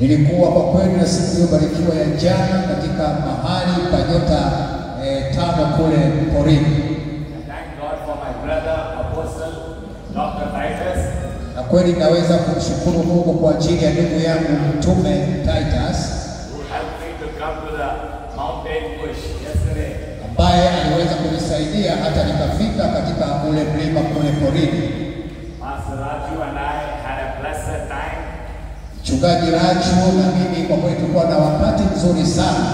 Nilikuwa kwa kweli na siku iliyobarikiwa ya jana katika mahali pa nyota eh, tano kule porini, na kweli naweza kumshukuru Mungu kwa ajili ya ndugu yangu mtume Titus ambaye aliweza kunisaidia hata nikafika katika ule mlima kule porini. Mchungaji Raju na mimi kwa kweli tulikuwa na wakati mzuri sana.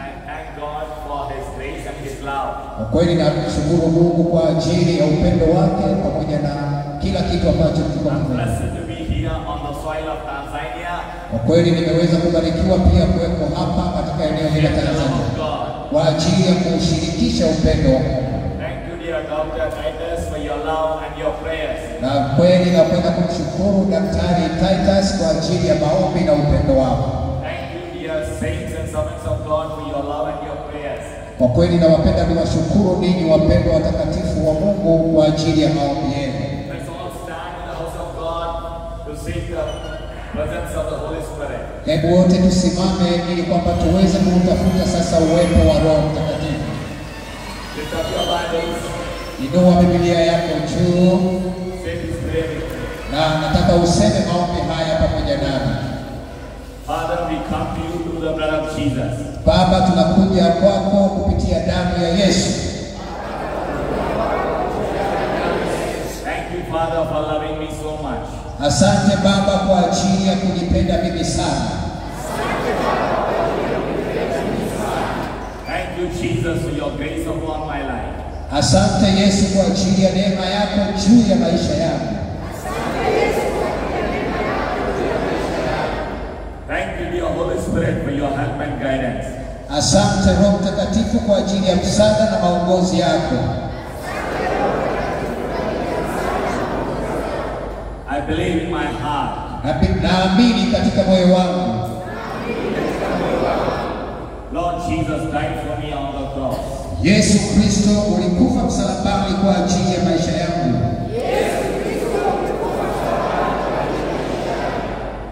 And I thank God for His grace and His love. Kwa kweli namshukuru Mungu kwa ajili ya upendo wake pamoja na kila kitu ambacho tulikuwa. Kwa kweli nimeweza kubarikiwa pia kuwepo hapa katika eneo hili la Tanzania kwa ajili ya kushirikisha upendo wa Mungu. Thank you, dear Dr. Titus, for your love and your prayers. Na kweli napenda kumshukuru Daktari Titus kwa ajili ya maombi na upendo wako kwa kweli nawapenda niwashukuru ninyi wapendwa watakatifu wa Mungu kwa ajili ya maombi yenu. Let's all stand in the house of God to seek the presence of the Holy Spirit. Hebu wote tusimame ili kwamba tuweze kuutafuta sasa uwepo wa Roho Mtakatifu. Inua Biblia yako juu na nataka useme maombi haya pamoja nami. Father, we come to you through the blood of Jesus. Baba, tunakuja kwako kupitia damu ya Yesu. Thank you, Father, for loving me so much. Asante Baba kwa ajili ya kunipenda mimi sana. Thank you, Jesus, for your grace upon my life. Asante Yesu kwa ajili ya neema yako juu ya maisha yangu. Thank you, dear Holy Spirit, for your help and guidance. Asante Roho Mtakatifu kwa ajili ya msaada na maongozi yako. I believe in my heart Naamini katika moyo wangu Lord Jesus died for me on the cross. Yesu Kristo ulikufa msalabani kwa ajili ya maisha yangu.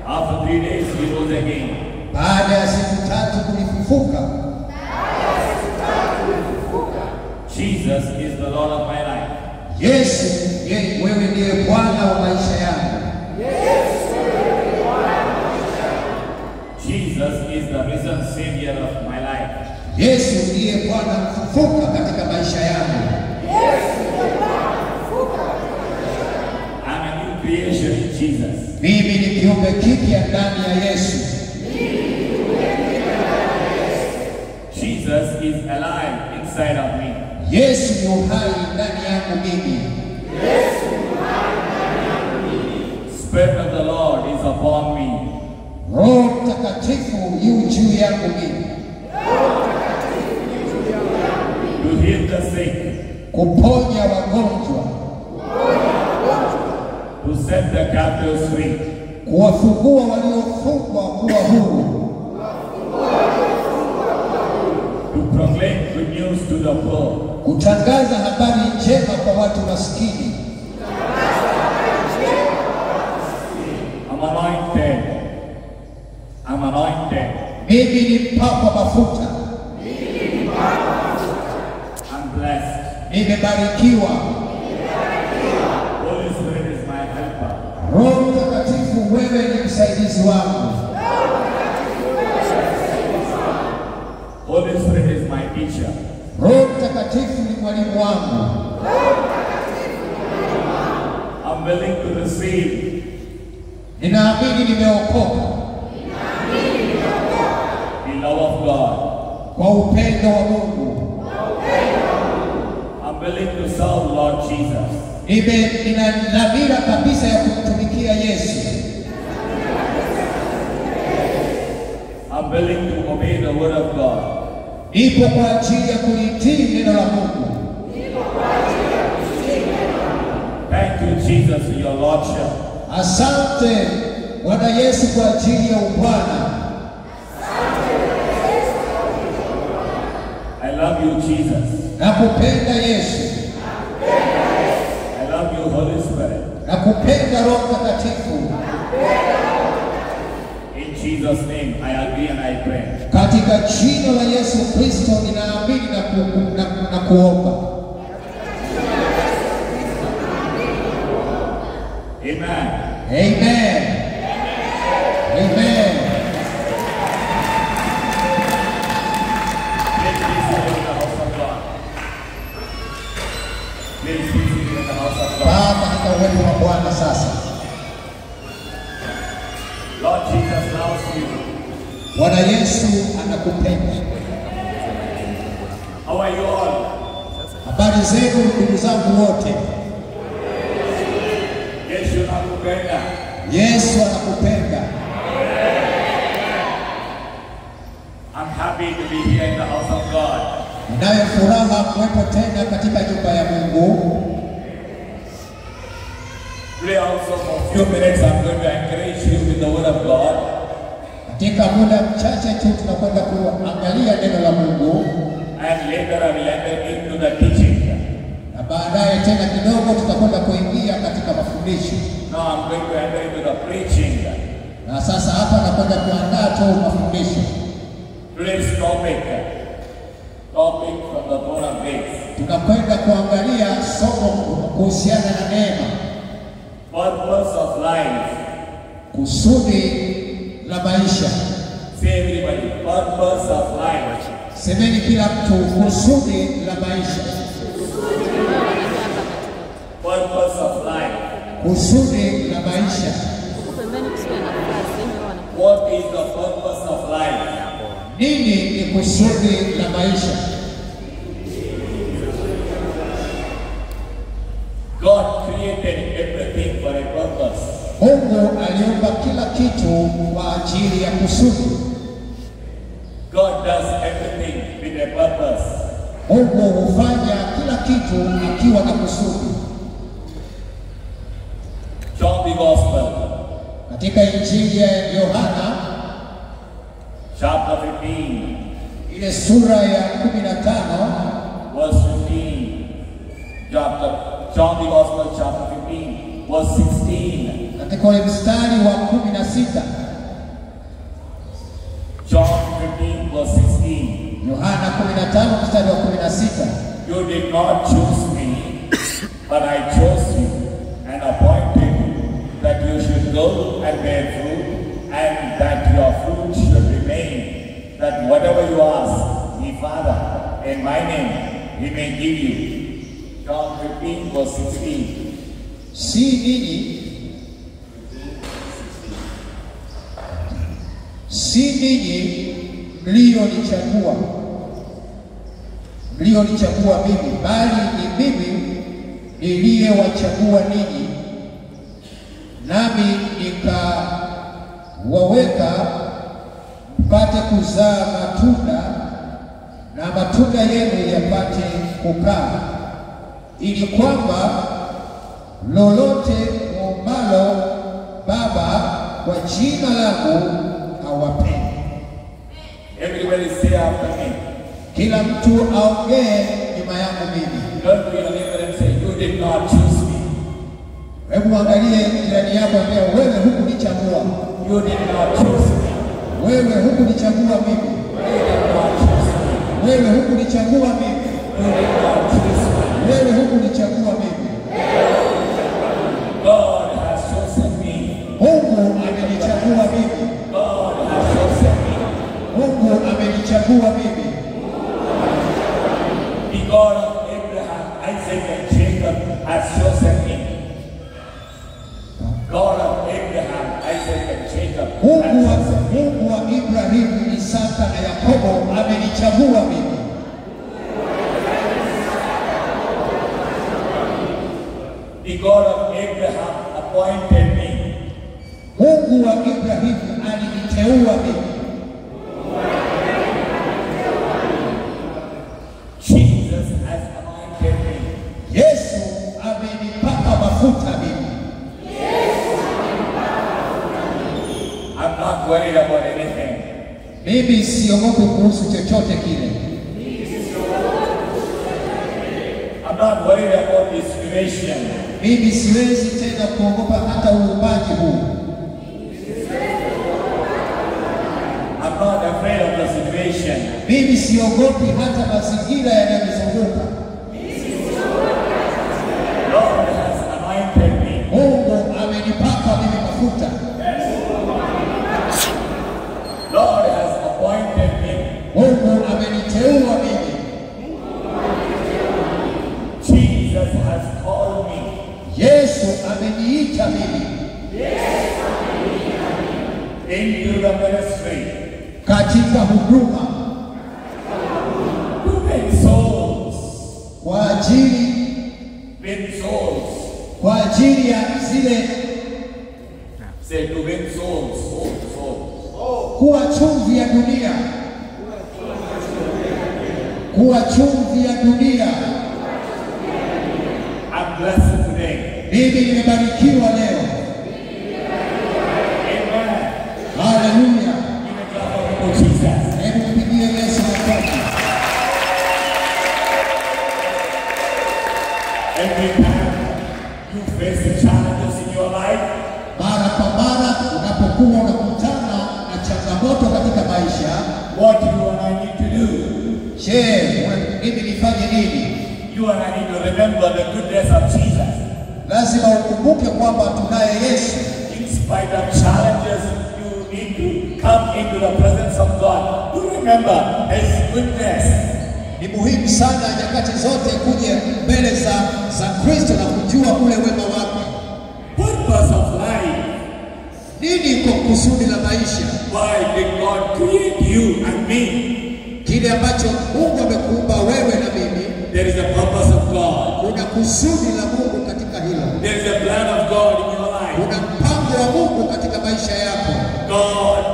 After three days, he rose again. Baada ya siku tatu kulifufuka. Jesus is the Lord of my life. Yesu, ye, wewe ndiye Bwana wa maisha yangu. Jesus is the risen Savior of my life. Yesu ndiye Bwana mfufuka katika maisha yangu. I'm a new creation in Jesus. Mimi ni kiumbe kipya ndani ya Yesu. Jesus is alive inside of me. Yesu ni uhai ndani yangu mimi. Spirit of the Lord is upon me. Roho Mtakatifu yu juu yangu mimi, To heal the sick, kuponya wagonjwa, to set the captives free, kuwafungua waliofungwa kuwa huru, to proclaim good news to the poor, kutangaza habari njema kwa I'm anointed. Mimi ni mpakwa mafuta, I'm blessed. nimebarikiwa. Holy Spirit is my helper. Roho Mtakatifu, wewe ni msaidizi wangu. Holy Spirit is my teacher. Roho Mtakatifu ni mwalimu wangu. Willing to receive Ninaamini nimeokoka the love of God. kwa upendo wa Mungu. I'm willing to serve Lord Jesus. Nime nina dhamira kabisa ya kumtumikia Yesu. I'm willing to obey the word of God. Nipo kwa ajili ya kulitii Jesus, for your Lordship. Asante Bwana Yesu kwa ajili ya ubwana. I love you, Jesus. Nakupenda Yesu. I love you, Holy Spirit. Nakupenda Roho Mtakatifu. In Jesus' name, I agree and I pray. Katika jina la Yesu Kristo ninaamini na, ku, na, na kuomba. Bwana Yesu anakupenda. How are you all? Habari zenu ndugu zangu wote. Yesu anakupenda. Yesu anakupenda. I'm happy to be here in the house of God. Ninayo furaha kuwepo tena katika nyumba ya Mungu. Today also for few minutes I'm going to encourage you with the word of God. Katika muda mchache tu tunakwenda kuangalia neno la Mungu And later I will enter into the teaching. na baadaye tena kidogo tutakwenda kuingia katika mafundisho. Now I'm going to enter into the preaching. Na sasa hapa nakwenda kuandaa tu mafundisho. Today's topic, topic from the throne of grace. Tunakwenda kuangalia somo kuhusiana na neema, Purpose of life. kusudi la maisha. Say everybody, purpose of life. Semeni kila mtu, kusudi la maisha, Purpose of life. kusudi la maisha. pembeni kusikia nafasi wana What is the purpose of life? Nini ni kusudi la maisha? Mungu aliumba kila kitu kwa ajili ya kusudi. God does everything with a purpose. Mungu hufanya kila kitu akiwa na kusudi. John the Gospel, Katika Injili ya Yohana chapter 15, ile sura ya kumi na tano verse 15. Chapter, John the Gospel, chapter 15, verse 16. Ule mstari wa kumi na sita 15, 16. Yohana kumi na tano mstari wa kumi na sita You did not choose me, but I chose you and appointed you that you should go and bear fruit, and that your fruit should remain, that whatever you ask the Father in my name, he may give you. John 15, verse 16. si ninyi si ninyi mlionichagua mlionichagua mimi, bali ni mimi niliyewachagua ninyi, nami nikawaweka mpate kuzaa matunda, na matunda yenu yapate kukaa, ili kwamba lolote muombalo Baba kwa jina langu awapeni. Everybody say after me. Kila mtu aongee nyuma yangu mimi. Turn to your and say, You did not choose me. Hebu angalie jirani yako, ambia wewe hukunichagua, You did not choose me. wewe hukunichagua mimi, You did not choose me. wewe hukunichagua mimi, You did not choose me. wewe hukunichagua mimi. God has chosen me. Mungu amenichagua mimi. The God of Abraham, Isaac, and Jacob has chosen me. God of Abraham, Isaac, and Jacob Mungu wa. Mungu wa Ibrahimu, Isaka na Yakobo amenichagua mimi. The God of Abraham appointed me. Mungu wa Ibrahimu aliniteua mimi. Mimi siogopi kuhusu chochote kile. Mimi siwezi tena kuogopa hata uumbaji huu. Mimi siogopi hata mazingira Every time you face the challenges in your life, Mara kwa mara unapokuwa unakutana na changamoto katika maisha, what you and I need to do, je, mimi nifanye nini? you and I need to remember the goodness of Jesus. Lazima ukumbuke kwamba tunaye Yesu. In spite of challenges, you need to come into the presence of God. To remember His goodness. Ni muhimu sana nyakati zote kuja mbele za za Kristo na kujua ule wema wake. Purpose of life. Nini kwa kusudi la maisha? Why did God create you and me? Kile ambacho Mungu amekuumba wewe na mimi, There is a purpose of God. kuna kusudi la Mungu katika hilo. There is a plan of God in your life. Kuna mpango wa Mungu katika maisha yako. God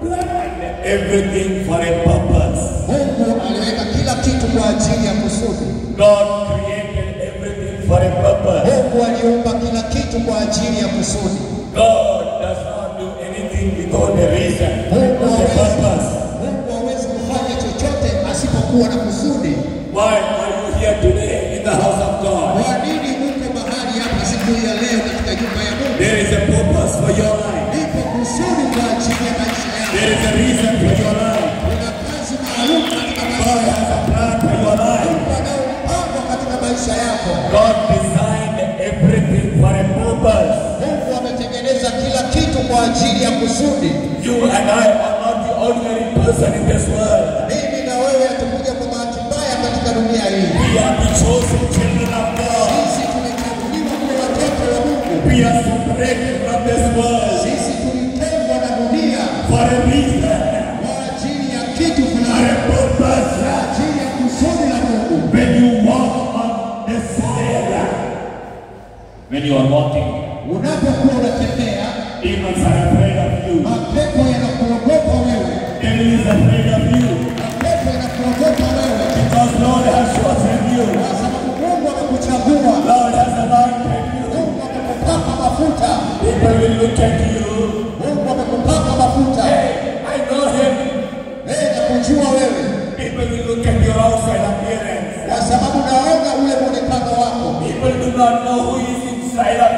planned everything for a purpose. Mungu aliweka kitu kwa ajili ya kusudi. God created everything for a purpose. Mungu aliumba kila kitu kwa ajili ya kusudi. God does not do anything without a reason. Mungu hawezi kufanya chochote asipokuwa na kusudi. Why ajili ya kusudi. You and I are not the ordinary person in this world. Mimi na wewe hatukuja kwa bahati mbaya katika dunia hii. We are the chosen children of God. Sisi tumechaguliwa kuwa watoto wa Mungu. We are separated from this world Sisi tulitengwa na dunia for a reason, kwa ajili ya kitu for a purpose. kwa ajili ya kusudi la Mungu. When you walk on when you are walking, Unapokuwa demons are afraid of you. mapepo yanakuogopa wewe, Devil is afraid of you mapepo yanakuogopa wewe, because Lord has chosen you. kwa sababu Mungu amekuchagua, Lord has anointed you. Mungu amekupaka mafuta, People will look at you. Mungu amekupaka mafuta. Hey, I know him. Wewe nakujua wewe, People will look at your outside appearance. kwa sababu naona ule muonekano wako. People do not know who is inside of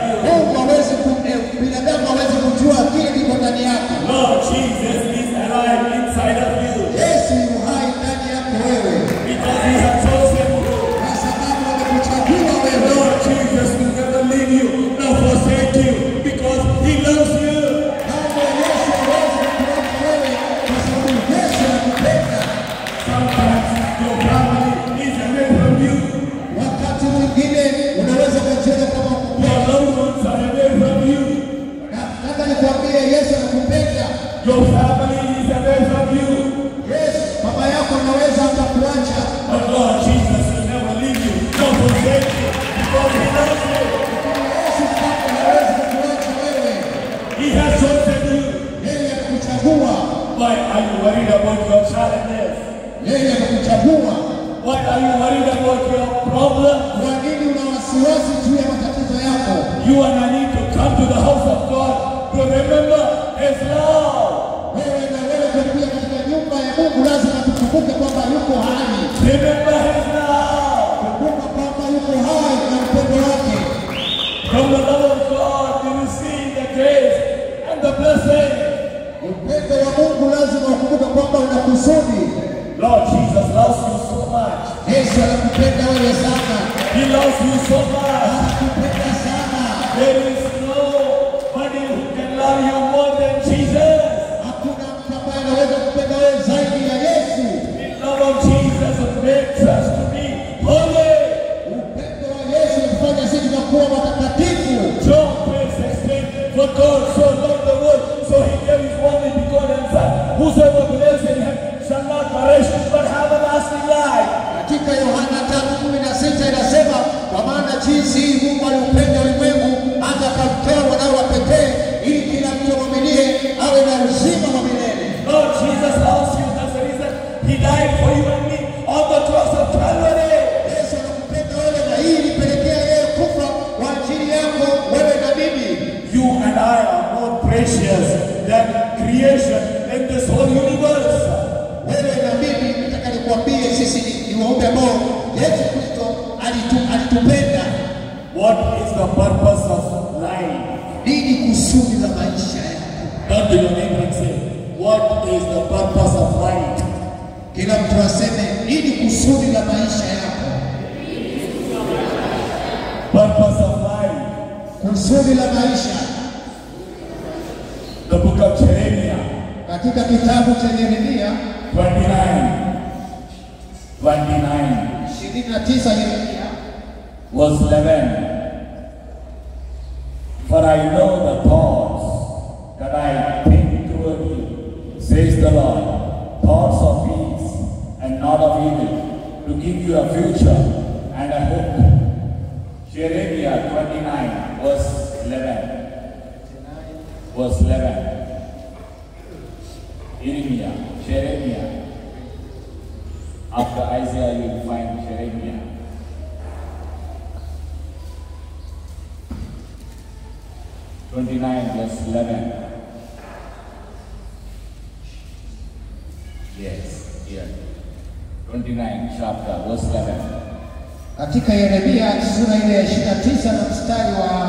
prazo na kuvuka kwamba una kusudi. Lord Jesus loves you so much. Yesu anakupenda wewe sana. He loves you so much. jinsi hii Mungu aliupenda ulimwengu hata akamtoa mwanawe wa pekee, ili kila mtu amwaminie awe na uzima. I know the thoughts that I think toward you, says the Lord, thoughts of peace and not of evil, to give you a future and a hope. Jeremiah 29, katika Yeremia sura ile ya 29 na mstari wa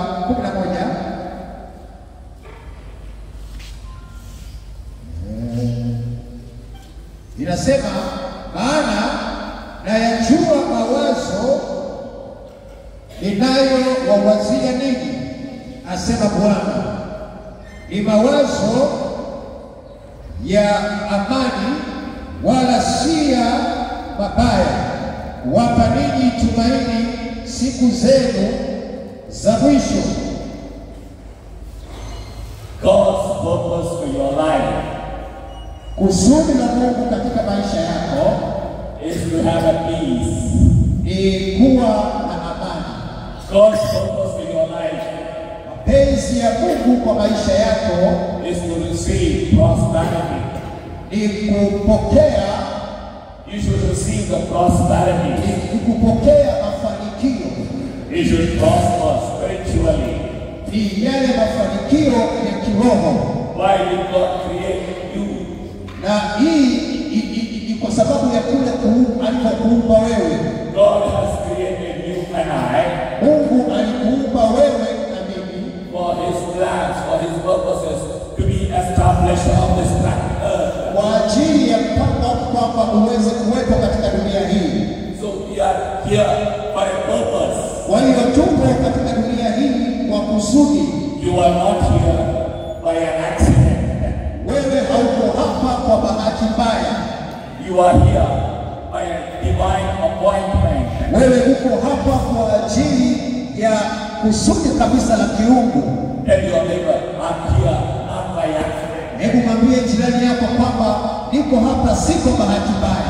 Assim como a Nath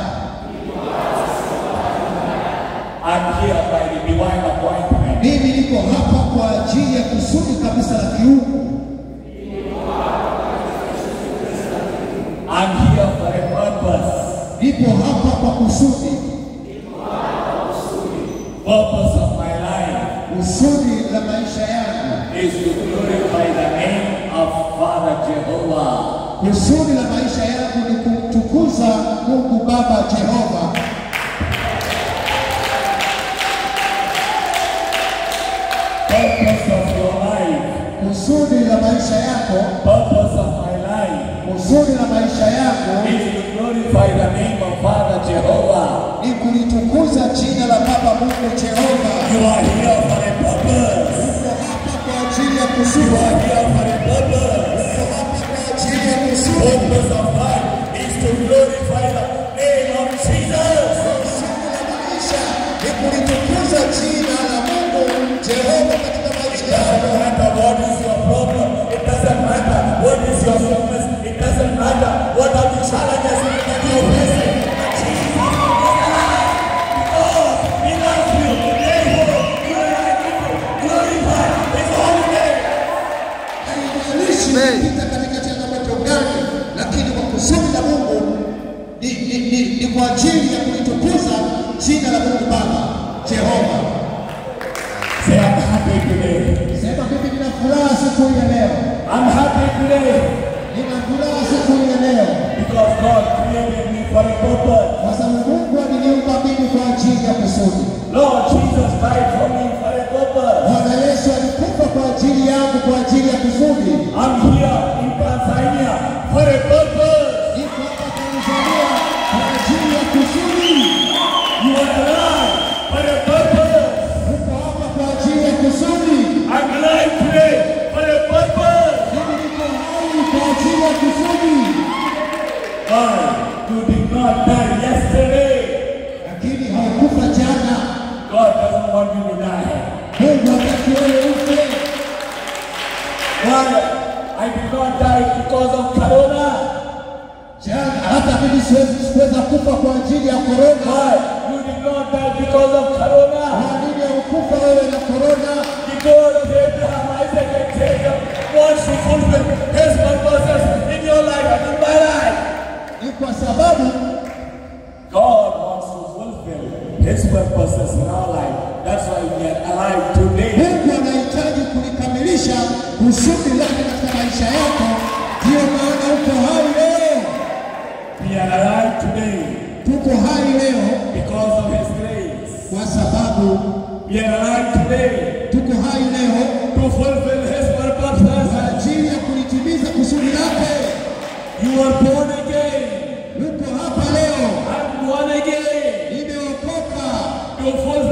hai leo because of his grace. Kwa sababu we are alive today. Tuko hai leo to fulfill his purposes. Kwa ajili ya kulitimiza kusudi lake. You are born again. Uko hapa leo. I'm born again. Nimeokoka. To fulfill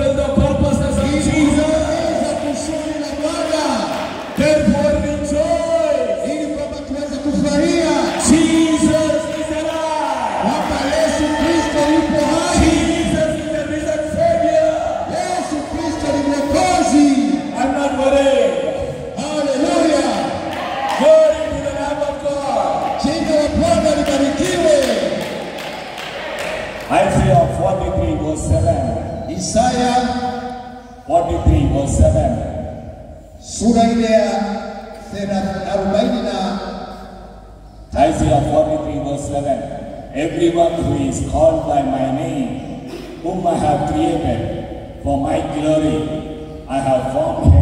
Everyone who is called by my name, whom I have created for my glory, I have formed him.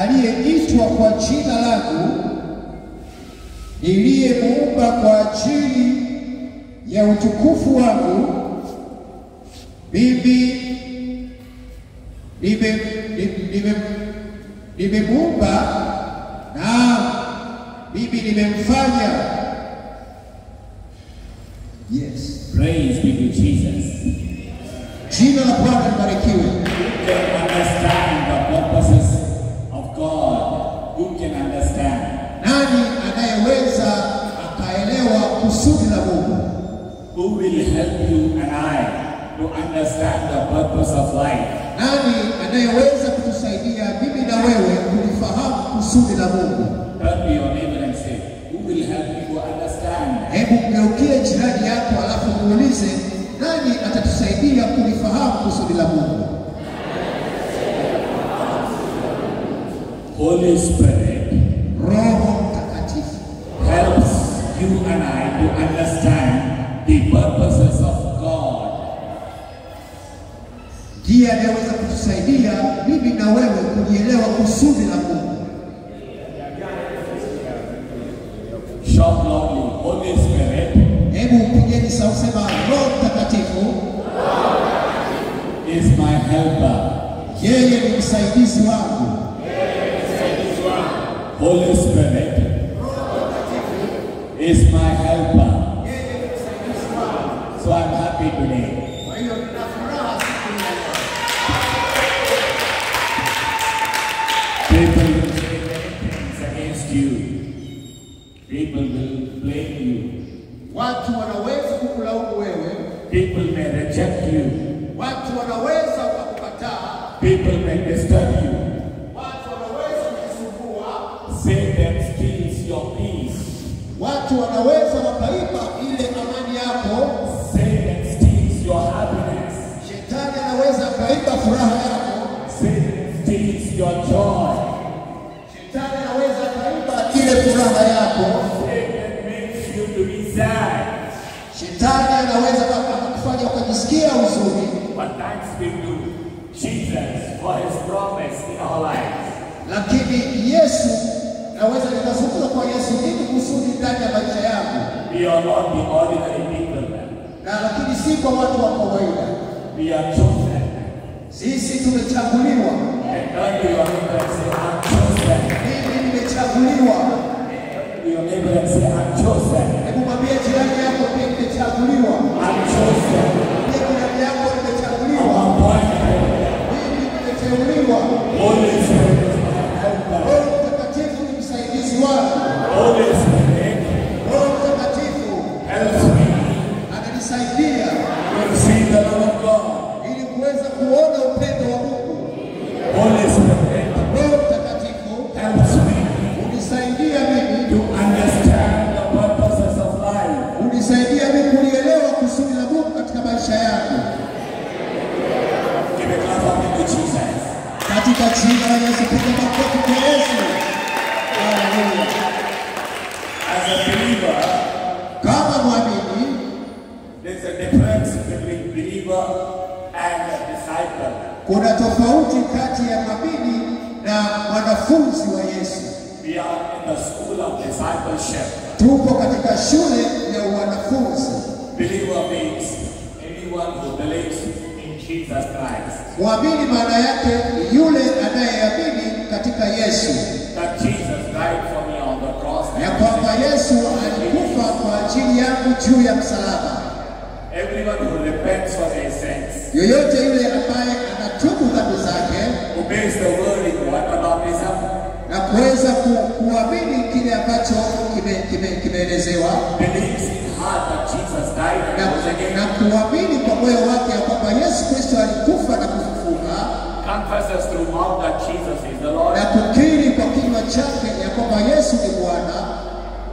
aliyeitwa kwa jina langu, niliyemuumba kwa ajili ya utukufu wangu, mimi nimemuumba na mimi nimemfanya za Mungu. Hebu mgeukie jirani yako, alafu muulize nani atatusaidia kulifahamu kusudi la Mungu. Holy Spirit. Watu wanaweza kukulaumu wewe, People may reject you. watu wanaweza kukukataa. People may disturb you. watu wanaweza kukusumbua, Satan steals your peace. watu wanaweza wakaiba ile amani yako. Satan steals your happiness. Shetani anaweza akaiba furaha yako. Satan steals your joy. Shetani anaweza akaiba ile furaha yako. Kufanya uzuri. But thanks be to Jesus for his promise in our lives. lakini Yesu naweza nikazungumza kwa Yesu nini kusudi ndani ya maisha yangu, We are not the ordinary people. na lakini si kwa watu wa kawaida. We are chosen. Sisi tumechaguliwa, And God you are neighbor and say, I'm chosen. mimi nimechaguliwa. And say, I'm chosen. Hebu mwambie jirani yako pia nimechaguliwa, I'm chosen. Yako I'm mimi nimeteuliwa. Roho Mtakatifu ni msaidizi wangu. Roho Mtakatifu ananisaidia ili kuweza kuona Yesu, piga makofi kwa Yesu. Haleluya. As a believer, Kama mwamini, there's a difference between believer and a disciple. kuna tofauti kati ya mwamini na mwanafunzi wa Yesu. We are in the school of discipleship. Tupo katika shule ya wanafunzi. Believer means anyone who believes in Jesus Christ. Mwamini maana yake ni yule anayeamini katika Yesu, That Jesus died for me on the cross. ya kwamba Yesu alikufa kwa ajili yangu juu ya msalaba. Yoyote yule ambaye anatubu dhambi zake na kuweza ku, kuamini kile ambacho kime- kime- kimeelezewa na, kuamini kwa moyo wake ya kwamba Yesu Kristo alikufa na confesses through mouth that Jesus is the Lord, na kukiri kwa kinywa chake ya kwamba Yesu ni Bwana,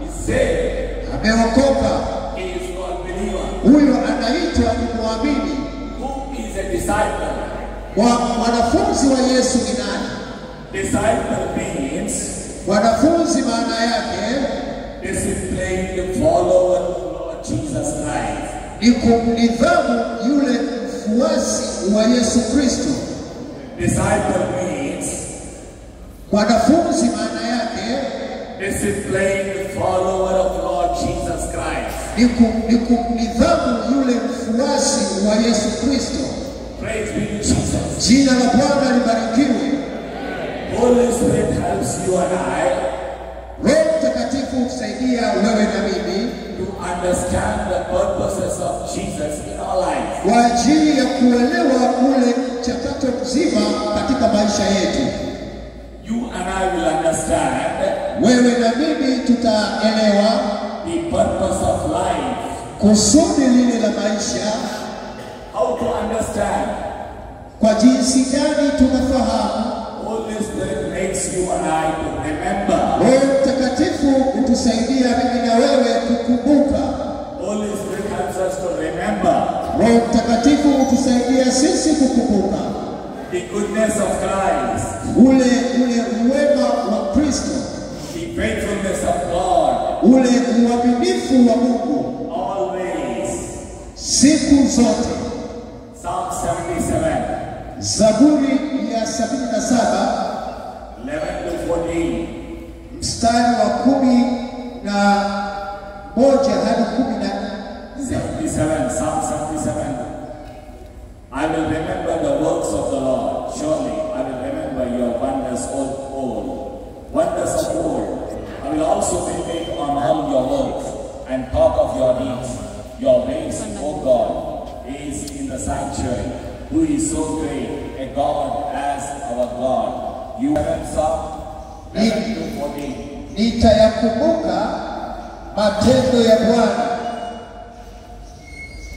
is saved. ameokoka. He is called. Huyo anaitwa ni mwamini. Who is a disciple? Wa wanafunzi wa Yesu ni nani? Disciple means Wanafunzi maana yake disciplined follower of Jesus Christ. ni kumnidhamu yule mfuasi wa Yesu Kristo. Disciple means Wanafunzi maana yake disciplined follower of Lord Jesus Christ. ni kumnidhamu yule mfuasi wa Yesu Kristo. Praise be to Jesus. Jina la Bwana libarikiwe. Holy Spirit helps you and I Roho Mtakatifu kusaidia wewe na mimi to understand the purposes of Jesus in our life. kwa ajili ya kuelewa ule mchakato mzima katika maisha yetu. You and I will understand Wewe na mimi tutaelewa the purpose of life. kusudi lile la maisha, How to understand. kwa jinsi gani tunafahamu. Holy Spirit makes you and I to remember. Roho Mtakatifu utusaidia mimi na wewe kukumbuka. Holy Spirit helps us to remember Roho Mtakatifu utusaidia sisi kukumbuka the goodness of Christ, ule ule uwema wa Kristo, the faithfulness of God, ule uaminifu wa Mungu always. siku zote. Psalm 77, Zaburi ya 77 11 to 14. mstari wa kumi na moja hadi kumi na nne 77, Psalm 77. I will remember the works of the Lord. Surely I will remember your wonders of old. Wonders of old. I will also meditate on all your works and talk of your deeds. Your ways, O God, is in the sanctuary. Who is so great, a God as our God. You have Psalm 11 to 14. nitayakumbuka matendo ya Bwana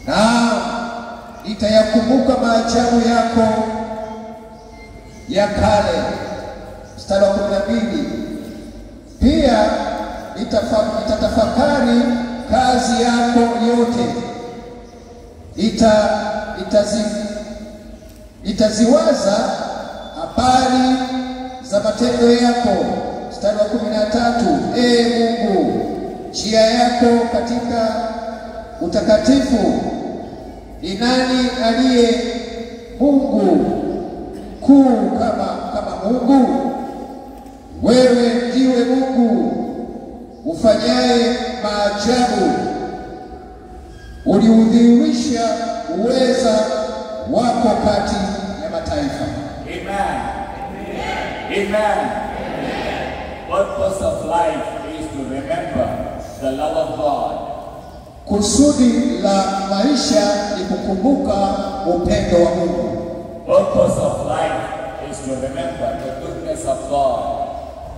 na nitayakumbuka maajabu yako ya kale. Mstari wa kumi na mbili pia itatafakari kazi yako yote, ita itazi, itaziwaza habari za matendo yako. Mstari wa kumi na tatu Ee Mungu, njia yako katika utakatifu. Ni nani aliye Mungu kuu kama kama Mungu? Wewe ndiwe Mungu ufanyaye maajabu, uliudhihirisha uweza wako kati ya mataifa. Amen. Amen. Purpose of life is to remember the love of God. Kusudi la maisha ni kukumbuka upendo wa Mungu. Purpose of life is to remember the goodness of God.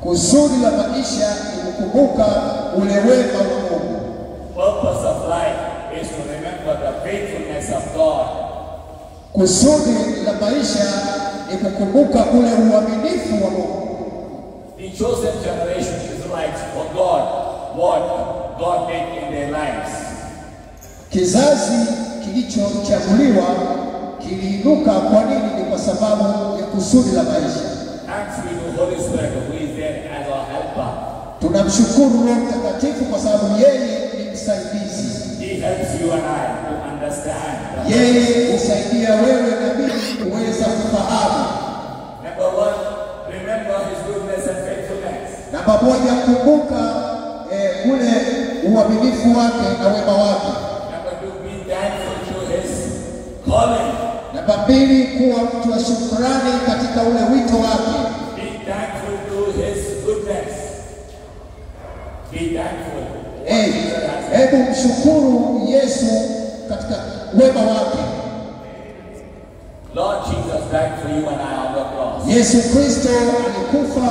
Kusudi la maisha ni kukumbuka ule wema wa Mungu. Purpose of life is to remember the faithfulness of God. Kusudi la maisha ni kukumbuka ule uaminifu wa Mungu. The chosen generation is right for God what God did in their lives. Kizazi kilichochaguliwa kiliinuka. Kwa nini? Ni kwa sababu ya kusudi la maisha. Tunamshukuru Roho Mtakatifu kwa sababu yeye ni msaidizi. Yeye husaidia wewe na mimi kuweza kufahamu. Number one, remember His goodness and faithfulness. Namba moja, kumbuka eh, ule uaminifu wake na wema wake. Number two, be thankful to His calling. Namba mbili, kuwa mtu wa shukrani katika ule wito wake. Be thankful to His goodness. Be thankful. Eh. Hebu mshukuru Yesu katika wema wake. Lord Jesus died for you and I on the cross. Yesu Kristo alikufa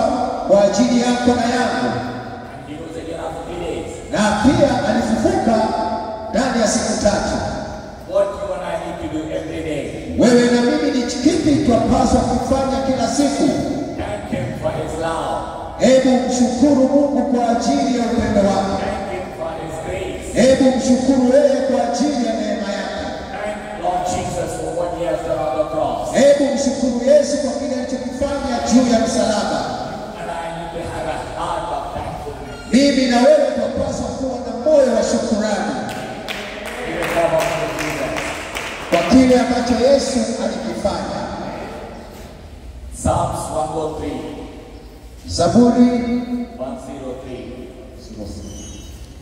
kwa ajili yako na yangu, And He rose again after three days. na pia kipi twapaswa kufanya kila siku? Hebu mshukuru Mungu kwa ajili ya upendo wake. Hebu mshukuru yeye kwa ajili ya neema yake. Hebu mshukuru Yesu kwa kile alichokifanya juu ya msalaba. Mimi na wewe tunapaswa kuwa na moyo wa shukurani kwa kile ambacho Yesu alikifanya. Zaburi 103.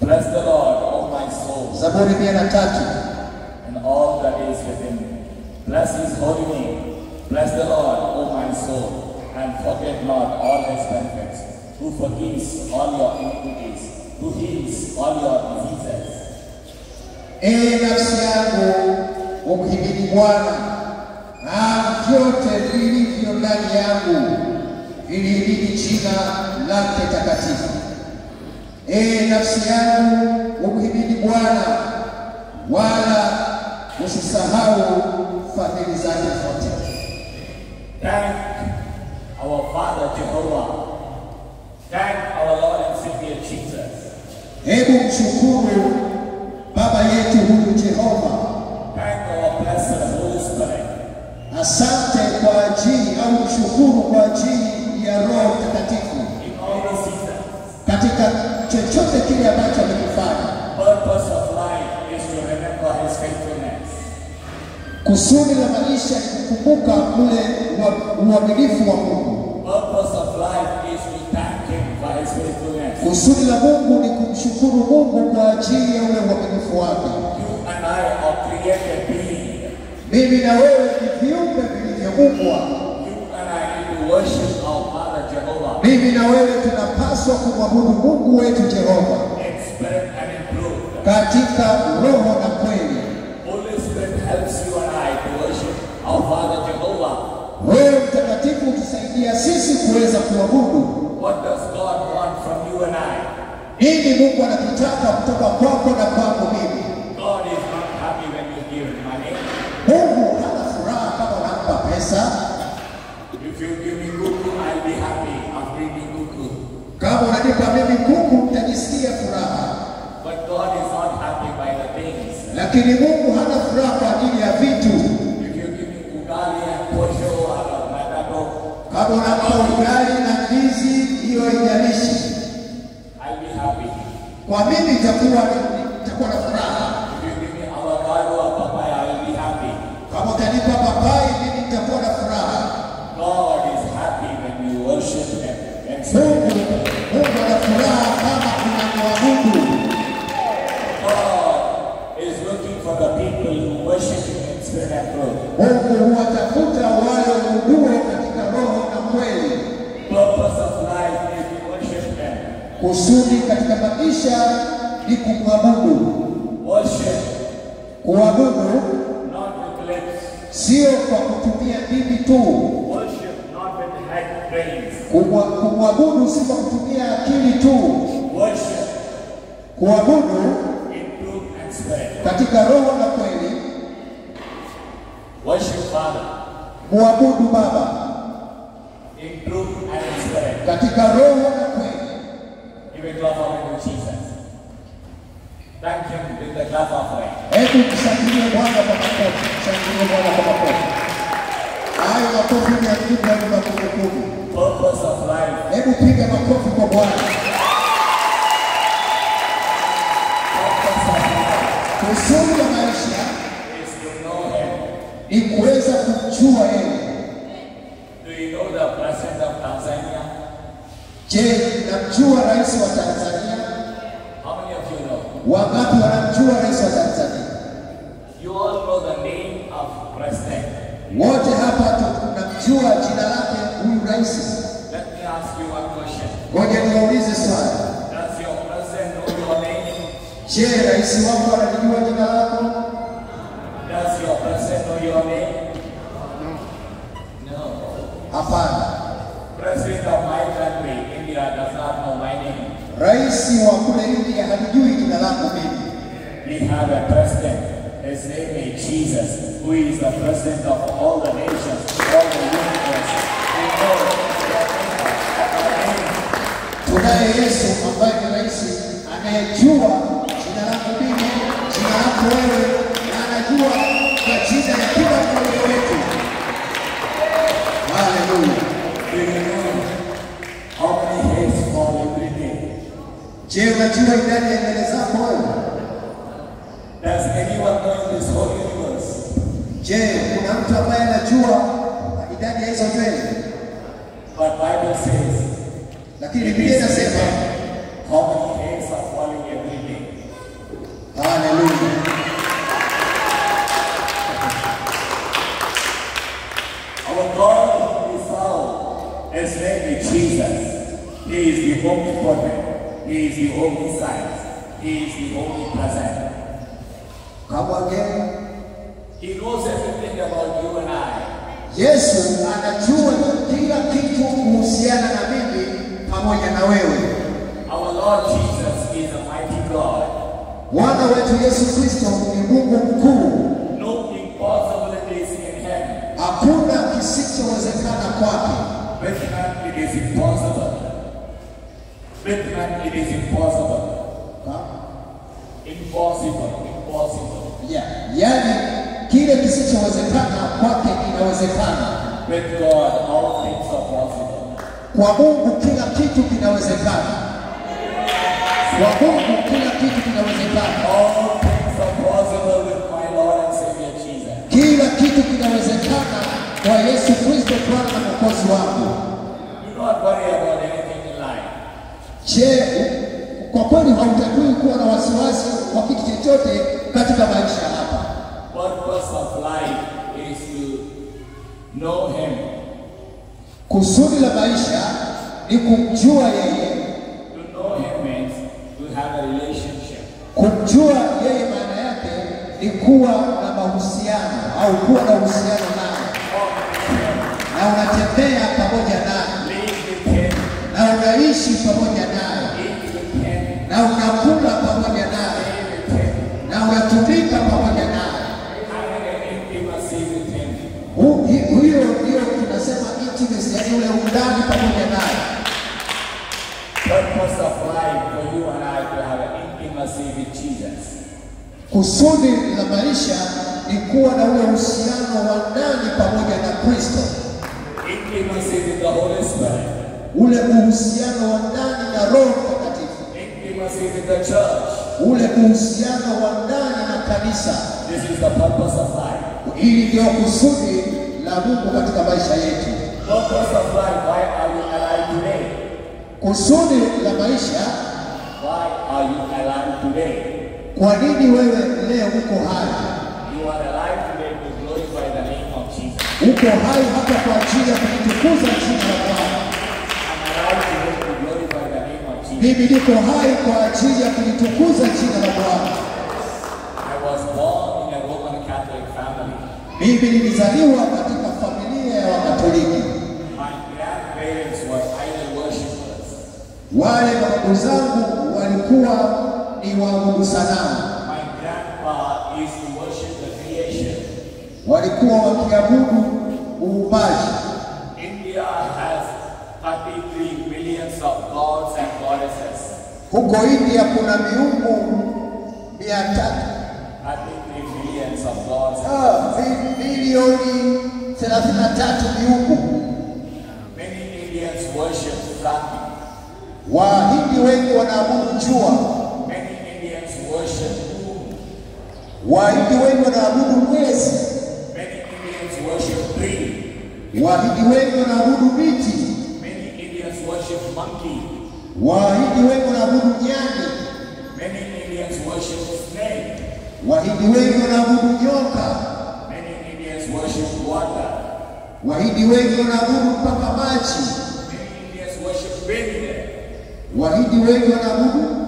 Bless the Lord, O my soul, Zaburi mia na tatu and all that is within me. Bless his holy name. Bless the Lord, O my soul, and forget not all his benefits, who forgives all your iniquities, who heals all your diseases. Ee nafsi yangu umhimidi Bwana, na vyote vilivyo ndani yangu vilihimidi jina lake takatifu. Ee nafsi yangu umhimidi Bwana, wala usisahau fadhili zake zote. Thank our Father Jehovah. Thank our Lord and Savior Jesus. Hebu mshukuru Baba yetu huyu Jehova, Thank our Blessed Holy Spirit. Asante kwa ajili au mshukuru kwa ajili ya Roho Mtakatifu katika chochote kile ambacho amekifanya. Kusudi la maisha ni kukumbuka ule ua- uaminifu wa Mungu. Kusudi la Mungu ni kumshukuru Mungu kwa ajili ya ule uaminifu wake. Mimi na wewe ni viumbe vilivyoumbwa. You and I need to worship our Father Jehovah Mimi na wewe tunapaswa kumwabudu Mungu wetu Jehova katika roho na kweli. Wewe Mtakatifu utusaidia sisi kuweza kuabudu. Nini Mungu anakitaka kutoka kwako na kwangu mimi? God is not happy when you give Him money. Mungu hana furaha kama unampa pesa. If you give me kuku, I'll be happy after eating kuku. Kama unanipa mimi kuku, nitajisikia furaha, But God is not happy by the things. Lakini Mungu hana furaha kwa ajili ya vitu. Kama unampa ugali na ndizi, hiyo haijalishi. Kwa mimi itakuwa itakuwa na Mungu huwatafuta wale waabuduo katika roho na kweli. Kusudi katika maisha ni kumwabudu. Kuabudu sio kwa kutumia dini tu. Kumwabudu si kwa kutumia akili tu. Kuabudu katika roho na kweli. Worship Father Muabudu Baba in truth and in spirit. katika roho na kweli. Give a clap offering to Jesus. Thank Him with the clap offering. Hebu mshangilie Bwana kwa makofi, mshangilie Bwana kwa makofi. Hayo makofi ni ya jumla ni makofi kumi. Purpose of life Hebu piga makofi kwa Bwana. Kusudi la maisha is to know Him. Ni kuweza kumjua yeye. Do you know the President of Tanzania? Je, namjua rais wa Tanzania? How many of you know? Wangapi wanamjua rais wa Tanzania? You all know the name of President. Wote hapa tunamjua jina lake huyu rais. Let me ask you one question. Ngoja niwaulize swali. Does your President know your name? Je, rais wako anajua jina lako? Does your President your name? No. Hapana. President of my country, India, does not know my name. Rais wa kule India halijui jina lako mimi. We have a president. His name is Jesus, who is the president of all the nations, all the universe. We know that Tunaye Yesu ambaye ni rais anayejua jina lako mimi, jina lako wewe, Je, unajua idadi ya nywele zako wewe? Does anyone know in this whole universe? Je, kuna mtu ambaye anajua idadi ya hizo nywele? But Bible says, Lakini Biblia inasema how many hairs are falling every day? haleluya, Our God is our, his name is Jesus. He is the omnipotent. He is the omniscient. He is the only present. Come again. He knows everything about you and I. Yesu anajua kila kitu kuhusiana na mimi pamoja na wewe. Our Lord Jesus is a mighty God. Bwana wetu Yesu Kristo With God, all things are possible. Kwa Mungu kila kitu kinawezekana. Kwa Mungu kila kitu kinawezekana. All things are possible with my Lord and Savior Jesus. Kila kitu kinawezekana kwa Yesu Kristo Bwana na Mwokozi wangu. Do not worry about anything in life. Je, kwa kweli hautakiwi kuwa na wasiwasi kwa kitu chochote katika maisha hapa. Purpose of life is to know Him. Kusudi la maisha ni kumjua yeye. To know Him means to have a relationship. Kumjua yeye maana yake ni kuwa na mahusiano au kuwa na uhusiano Kusudi la maisha ni kuwa na ule uhusiano wa ndani pamoja na Kristo, ule uhusiano wa ndani na Roho Mtakatifu, ule uhusiano wa ndani na kanisa. This is the purpose of life. Hili ndio kusudi la Mungu katika maisha yetu. Purpose of life. Why are you alive today? Kusudi la maisha, Why are you alive today? Kwa nini wewe leo uko hai? You are alive today to glorify the name of Jesus. Uko hai hata kwa ajili ya kulitukuza jina la Bwana. I'm alive today to glorify the name of Jesus. Mimi niko hai kwa ajili ya kulitukuza jina la Bwana. I was born in a Roman Catholic family. Mimi nilizaliwa katika familia ya Wakatoliki. My grandparents were idol worshippers. Wale babu zangu walikuwa ni waabudu sanamu, My grandpa used to worship the creation. walikuwa wakiabudu uumbaji. India has 33 millions of gods and goddesses. Huko India kuna miungu mia tatu 33 millions of gods. ah, mi- milioni thelathini na tatu miungu. Wahindi wengi wanaabudu jua, worship. Wahindi wengi wanaabudu mwezi, Many Indians worship tree. Wahindi wengi wanaabudu miti, Many Indians worship monkey. Wahindi wengi wanaabudu nyani, Many Indians worship snake. Wahindi wengi wanaabudu nyoka, Many Indians worship water. Wahindi wengi wanaabudu mpaka maji, Many Indians worship wind. Wahindi wengi wanaabudu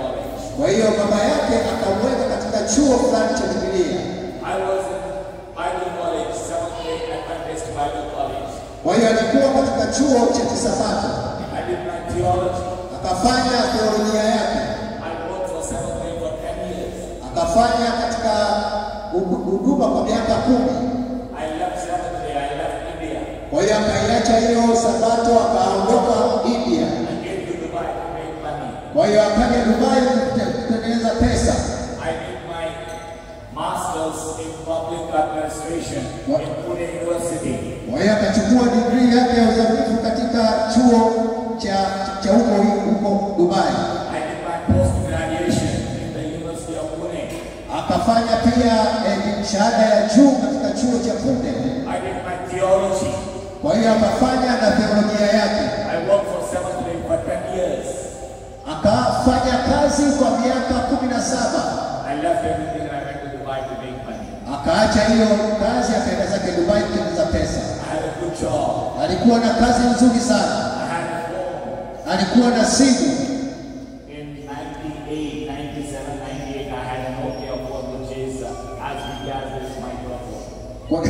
college. Kwa hiyo baba yake akamweka katika chuo fulani cha Biblia. Kwa hiyo alikuwa katika chuo cha Kisabato, akafanya theolojia yake, I worked for seventh grade for 10 years. akafanya katika huduma kwa miaka kumi. I left seventh day, I left India. Kwa hiyo akaiacha hiyo sabato akaondoka India. Kwa hiyo akaja Dubai kutengeneza pesa. I did my master's in public administration in Pune University. Kwa hiyo akachukua degree yake ya uzamivu katika chuo cha cha huko huko Dubai. I did my post graduation in the University of Pune. Akafanya pia eh, shahada ya juu katika chuo cha Pune. I did my theology. Kwa hiyo akafanya na theolojia yake. I worked for seventh grade for 10 years. Akafanya kazi kwa miaka kumi na saba. I left everything and I went to Dubai to make money. Akaacha hiyo kazi akaenda zake Dubai kutengeneza pesa. I had a good job. Alikuwa na kazi nzuri sana, I had a phone. alikuwa na simu. In 98, 97, 98, I had a Nokia phone which is as big as this microphone. Kwa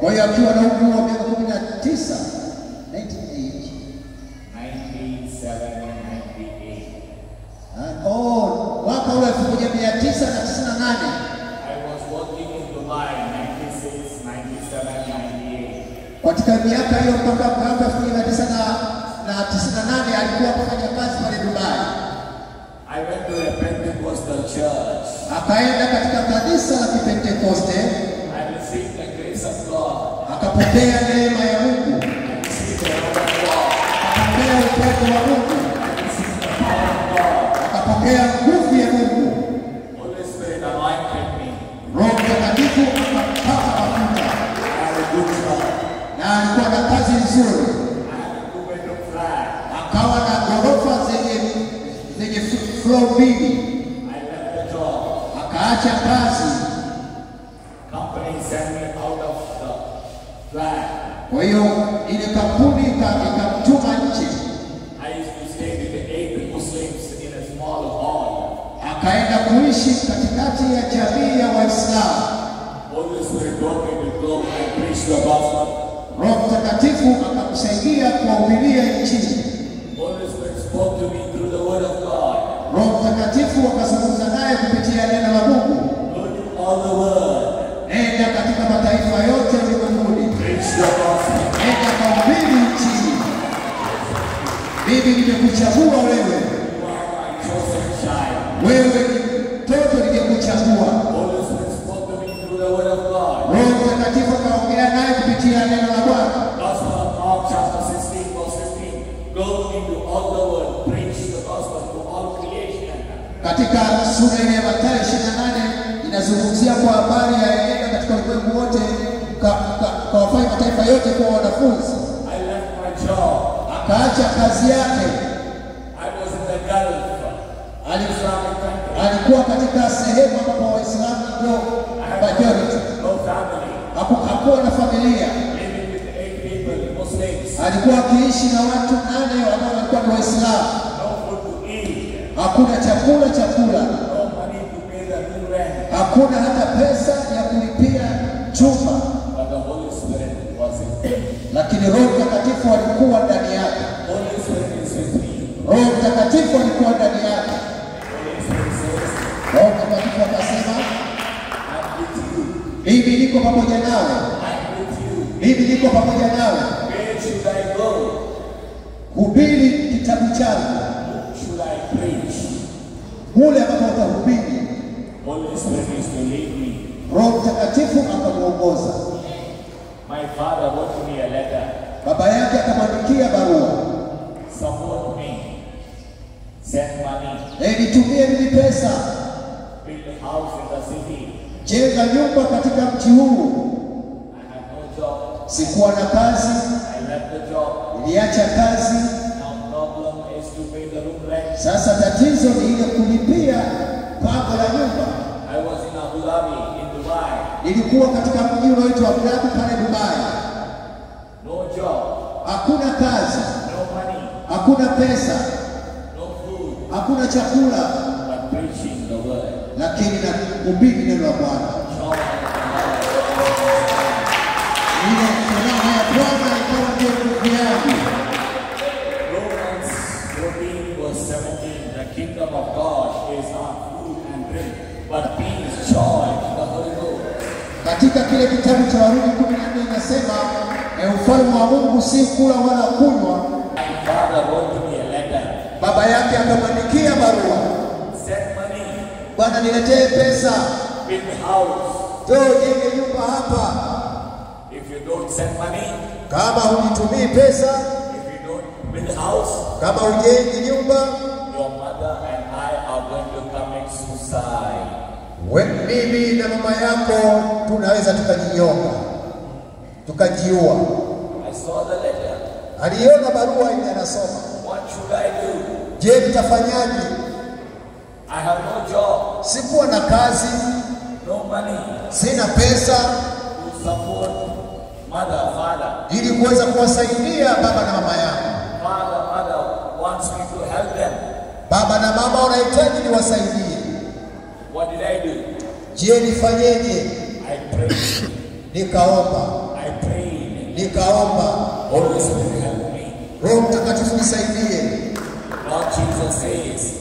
kwa hiyo akiwa na umri wa miaka kumi na tisa 98. 97 and 98. Ah, oh, mwaka ule elfu moja mia tisa na tisini na nane I was working in Dubai 96, 97, 98. Katika miaka hiyo mpaka mwaka elfu moja mia tisa na tisini na nane alikuwa akifanya kazi pale Dubai. I went to a Pentecostal church. Akaenda katika kanisa la Kipentekoste I received the grace of God. akapokea akaacha kazi. Akiishi na watu nane wanaokuwa ni Waislamu. Hakuna chakula chakula, hakuna hata pesa ya kulipia chumba, lakini Roho Mtakatifu alikuwa ndani yake. Roho Mtakatifu alikuwa ndani yake. Roho Mtakatifu akasema, mimi niko pamoja nawe, mimi niko pamoja nawe. Kule ambapo atahubiri. Roho Mtakatifu akamwongoza. My father wrote me a letter. Baba yake akamwandikia barua, Support me. Send money. nitumie mimi pesa, Build a house in the city. jenga nyumba katika mji huu. I had no job. Sikuwa na kazi, I left the job. niliacha kazi. Sasa tatizo ni ile kulipia pango la nyumba. I was in Abu Dhabi, in Dubai. Nilikuwa katika mji unaoitwa Abu Dhabi pale Dubai, No job. hakuna kazi, No money. hakuna pesa, No food. hakuna chakula, But preaching the word. lakini na kuhubiri neno la Bwana. Ile furaha ya Bwana ikawa ndio nguvu yangu. Romans 14 verse 17. The kingdom of God is not food and drink, but peace, joy, the Holy Ghost. Katika kile kitabu cha Warumi kumi na nne inasema e, ufalme wa Mungu si kula wala kunywa. Father wrote me a letter. Baba yake akamwandikia barua, Send money. Bwana, niletee pesa, Build house. njoo jenge nyumba hapa. If you don't send money, Kama hujitumii pesa, if you don't build house, kama hujengi nyumba, suicide. we, mimi na mama yako tunaweza tukajinyonga, tukajiua. I saw the letter. Aliona barua ile, anasoma, What should I do? je, nitafanyaje? I have no job, Sikuwa na kazi, no money sina pesa mother, father. ili kuweza kuwasaidia baba na mama yangu. Baba na mama wanahitaji niwasaidie. What did I do? Je, nifanyeje? I prayed. Nikaomba, I prayed. nikaomba, Holy Spirit help me. Roho Mtakatifu nisaidie. Lord Jesus says,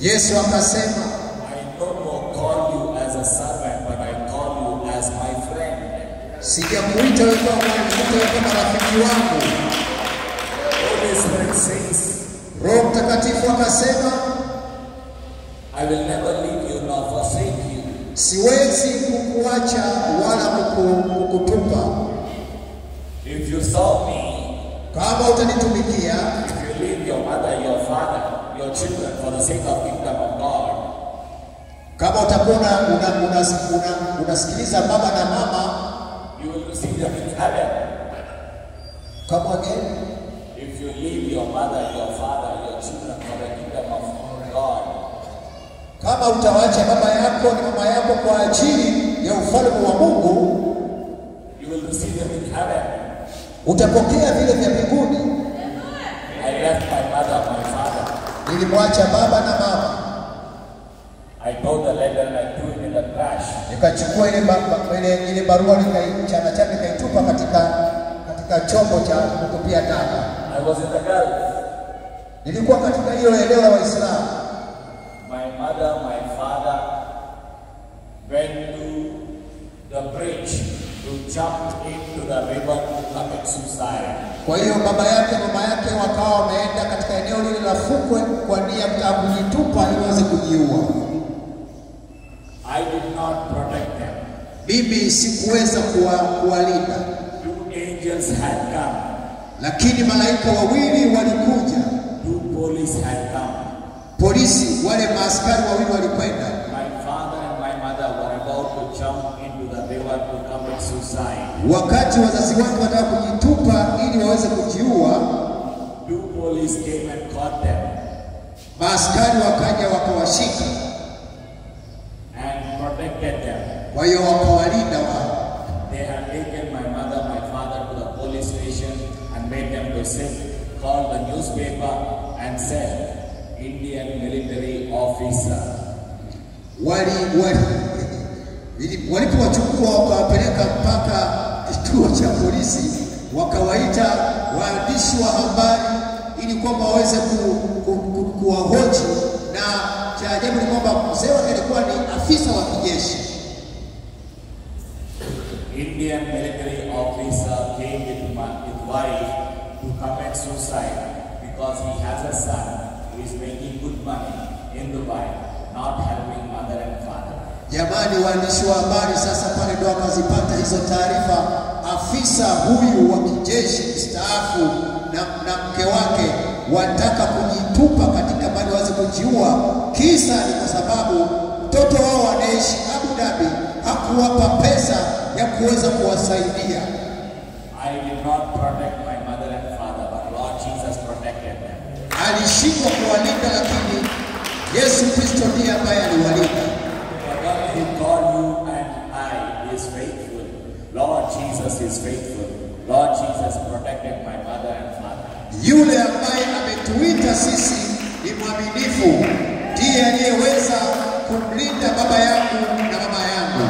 Yesu akasema, I no more call you as a servant, but I call you as my friend. sijakuita wewe kama rafiki wangu. Holy Spirit says, Roho Mtakatifu akasema, I will never leave siwezi kukuacha wala kuku- kukutupa. If you serve me, Kama utanitumikia, if you leave your mother, your father, your children for the sake of kingdom of God, kama utakuwa una, una, una, una, unasikiliza baba na mama, you will receive them in heaven. kama again, If you leave your mother, your father, your children for the kingdom of God, kama utawaacha baba yako na mama yako kwa ajili ya ufalme wa Mungu, you will receive in heaven. utapokea vile vya mbinguni. I left my mother, my father. Nilimwacha baba na mama, I told the letter and I threw it in the trash. nikachukua ile, ile, ile barua nikaichana chana nikaitupa katika katika chombo cha kutupia taka. I was in the Gulf. Nilikuwa katika hiyo eneo la Waislamu. My mother, my father went to the bridge to jump into the river to commit suicide. Kwa hiyo baba yake mama yake wakawa wameenda katika eneo lile la fukwe kwa nia ya kujitupa ili waweze kujiua. I did not protect them. Mimi sikuweza kuwalinda, Two angels had come. lakini malaika wawili walikuja, Two police had come. polisi wale maaskari wawili walikwenda. My father and my mother were about to jump into the river to. Wakati wazazi wake wanataka kujitupa ili waweze kujiua, Two police came and caught them maaskari wakaja wakawashika, and protected them. kwa hiyo wakawalinda wao. They had taken my mother, my father to the police station and made them to sit, called the newspaper and said, Indian military officer. wali wali ili- walipowachukua wakawapeleka mpaka kituo cha polisi, wakawaita waandishi wa habari ili kwamba waweze ku, ku, ku, kuwahoji, na cha ajabu ni kwamba mzee wake alikuwa ni afisa wa kijeshi. Indian military officer came with with wife to commit suicide because he has a son who is making good money in Dubai, not Jamani, waandishi wa habari sasa pale ndo wakazipata hizo taarifa. Afisa huyu wa kijeshi mstaafu na, na mke wake wataka kujitupa katika bali waweze kujiua. Kisa ni kwa sababu mtoto wao anaishi Abu Dhabi hakuwapa pesa ya kuweza kuwasaidia. I did not protect my mother and father, but Lord Jesus protected them. Alishindwa kuwalinda, lakini Yesu Kristo ndiye ambaye aliwalinda. The God who called you and I is faithful. Lord Jesus is faithful. Lord Jesus protected my mother and father. Yule ambaye ametuita sisi ni mwaminifu, ndiye aliyeweza kumlinda baba yangu na mama yangu.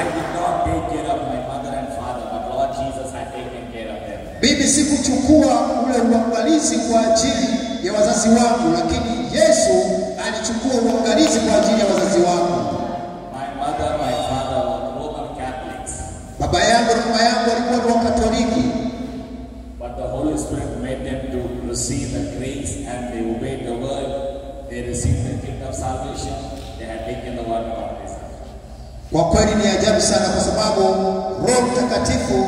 I did not take care of my mother and father, but Lord Jesus had taken care of them. Mimi sikuchukua ule uangalizi kwa ajili ya wazazi wangu, lakini Yesu alichukua uangalizi kwa ajili ya wazazi wangu. Kweli ni ajabu sana, kwa sababu Roho Mtakatifu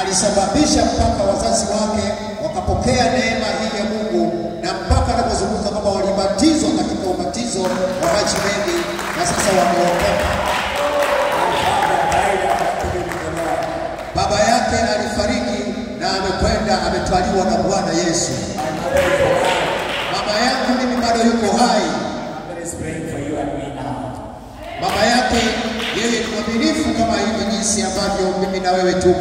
alisababisha mpaka wazazi wake wakapokea neema hii ya Mungu, na mpaka anapozungumza kwamba walibatizwa katika ubatizo wa maji mengi na sasa wameokoka. Baba yake alifariki na amekwenda ametwaliwa na Bwana Yesu. Baba yangu mimi bado yuko hai. Baba is yeye ni mwaminifu kama hivyo jinsi ambavyo mimi na wewe Christ.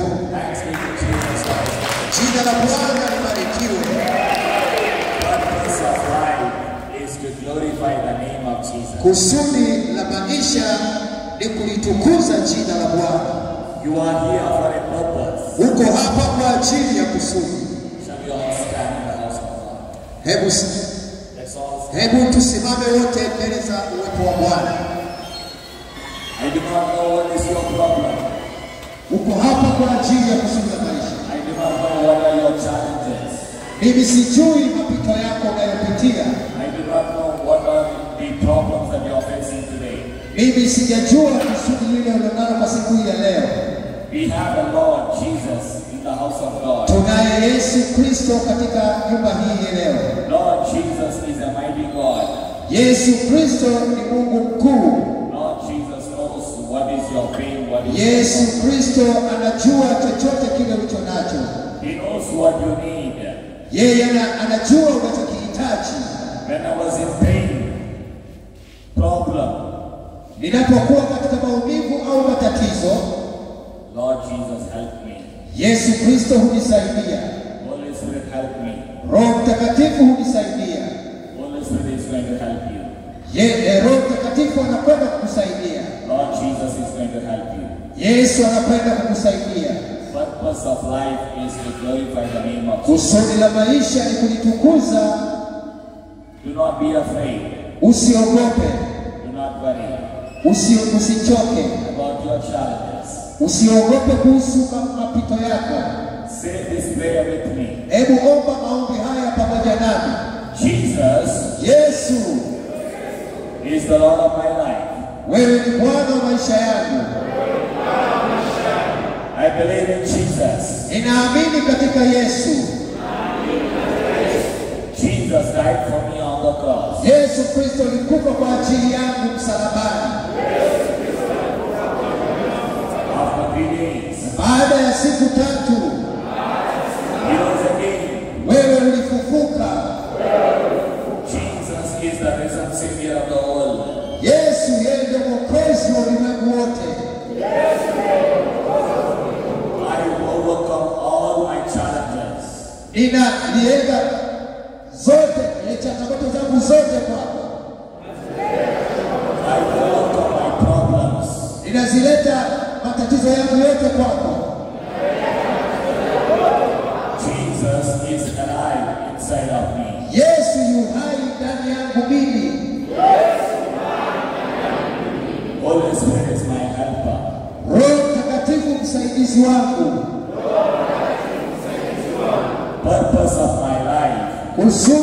Jina la Bwana libarikiwe. Kusudi la maisha ni kulitukuza jina la Bwana. You are here for a purpose. Uko hapa kwa ajili ya kusudi. Hebu hebu tusimame wote mbele za uwepo wa Bwana. Uko hapa kwa ajili ya kusudi la maisha. Mimi sijui mapito yako unayopitia. Mimi sijajua kusudi lile ulionalo kwa siku hii ya leo. Tunaye Yesu Kristo katika nyumba hii leo. Lord Jesus is a mighty God. Yesu Kristo ni Mungu mkuu. Yesu Kristo anajua chochote kile ulicho nacho. He knows what you need. Yeye anajua unachokihitaji. When I was in pain, problem, Ninapokuwa katika maumivu au matatizo, Lord Jesus help me. Yesu Kristo hunisaidia. Holy Spirit help me. Roho Mtakatifu hunisaidia. Holy Spirit is going to help you. Ye, eh, Roho Mtakatifu anakwenda kukusaidia. Lord Jesus is going to help you. Yesu anapenda kukusaidia. Purpose of life is to glorify the name of Jesus. Kusudi la maisha ni kulitukuza. Do not be afraid. Usiogope, Do not worry usi, usichoke, about your challenges. usiogope kuhusu mapito yako. Say this prayer with me. Hebu omba maombi haya pamoja nami. Jesus Yesu, is the Lord of my life. wewe ni Bwana wa maisha yangu. I believe in Jesus. Ninaamini katika Yesu. Jesus died for me on the cross. Yesu Kristo alikufa kwa ajili yangu msalabani. After three days, Baada ya siku tatu, Ninalienda zote ile changamoto zangu zote kwako, I overcome my problems. ninazileta matatizo yangu yote kwako. Life Kusudi